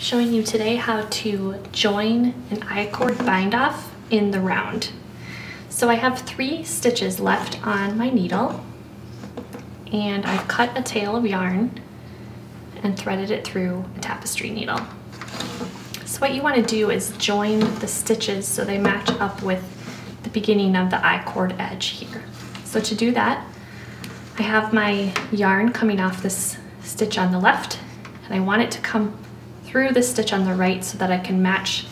showing you today how to join an I-cord bind off in the round. So I have three stitches left on my needle and I've cut a tail of yarn and threaded it through a tapestry needle. So what you want to do is join the stitches so they match up with the beginning of the I-cord edge here. So to do that, I have my yarn coming off this stitch on the left and I want it to come through the stitch on the right so that I can match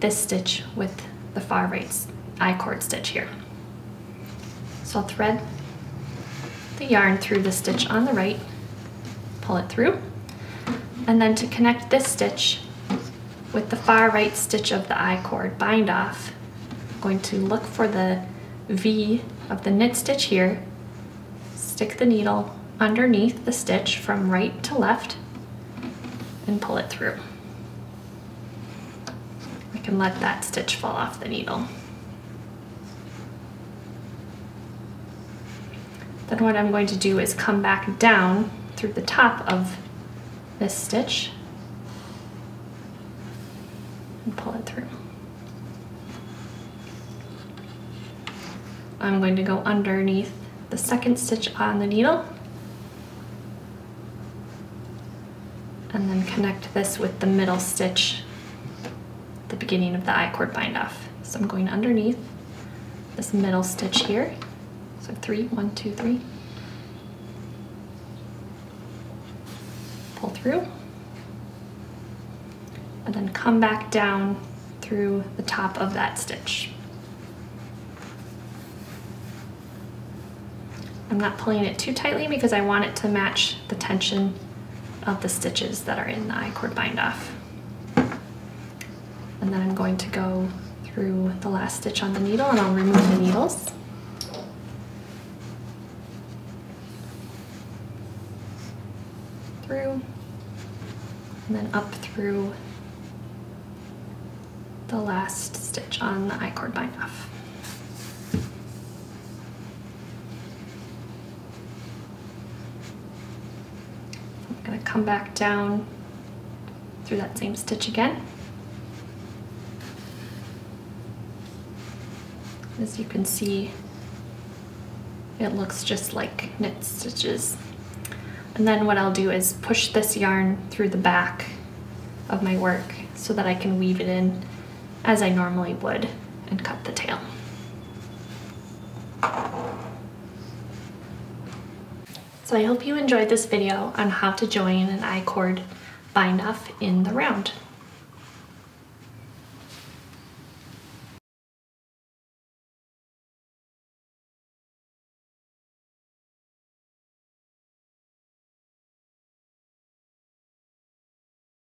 this stitch with the far right I-cord stitch here. So I'll thread the yarn through the stitch on the right, pull it through, and then to connect this stitch with the far right stitch of the I-cord bind off, I'm going to look for the V of the knit stitch here, stick the needle underneath the stitch from right to left, and pull it through. I can let that stitch fall off the needle. Then what I'm going to do is come back down through the top of this stitch and pull it through. I'm going to go underneath the second stitch on the needle and then connect this with the middle stitch the beginning of the I-cord bind off. So I'm going underneath this middle stitch here. So three, one, two, three. Pull through. And then come back down through the top of that stitch. I'm not pulling it too tightly because I want it to match the tension of the stitches that are in the I-cord bind off. And then I'm going to go through the last stitch on the needle and I'll remove the needles. Through, and then up through the last stitch on the I-cord bind off. To come back down through that same stitch again. As you can see, it looks just like knit stitches. And then what I'll do is push this yarn through the back of my work so that I can weave it in as I normally would and cut the tail. So I hope you enjoyed this video on how to join an I-cord bind off in the round.